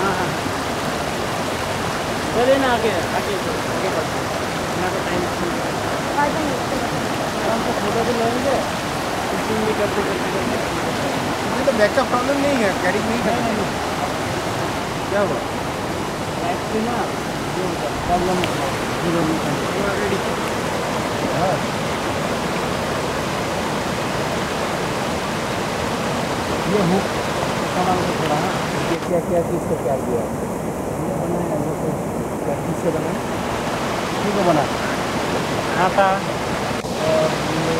हाँ हाँ। चलिए ना आगे आगे आगे बढ़ते यहाँ पे टाइम आराम से फ़ोटो भी लेंगे शूटिंग भी करते करते करते। तो बैक का प्रॉब्लम नहीं है कैरी नहीं करना। क्या हुआ? लाइट से ना प्रॉब्लम ज़ीरो में रेडी ये हुक सामान को थोड़ा ये क्या क्या चीज़ को क्या दिया ये बनाया वो तो क्या चीज़ से बना किसी को बना। आटा और ये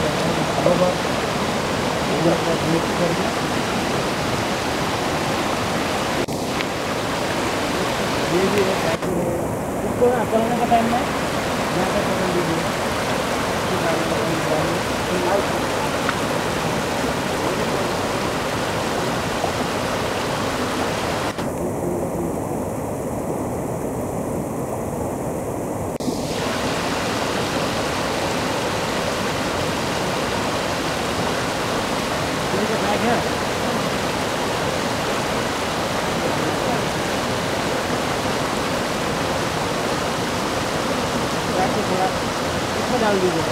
गोबर मिक्स करके ये भी है। ताकि इसको ना चलने का टाइम में यहाँ पे चलने दीजिए। इसकी गाड़ी का निकालिए। ठीक है बैग है बैग को थोड़ा इसमें डाल दीजिए